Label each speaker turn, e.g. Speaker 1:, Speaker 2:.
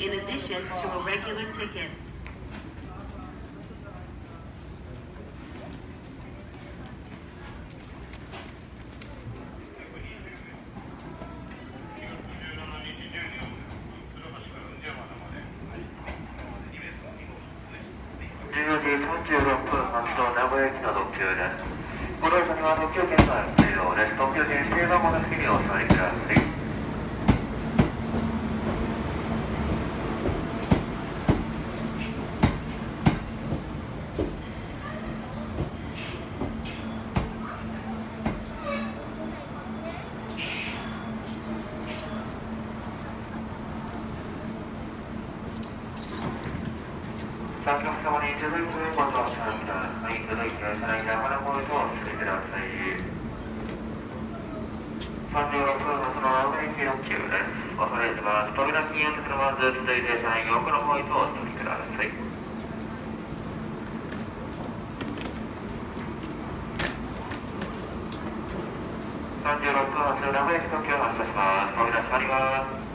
Speaker 1: in addition to a
Speaker 2: の車には特急券が必要です。お客様に続いてご乗車ください。続いて車内長野声とお付けください。36分発の名古屋駅特急です。恐れ入ります。扉金融鉄のまず続いてください。36分発名古屋駅特急発車します。扉閉まります。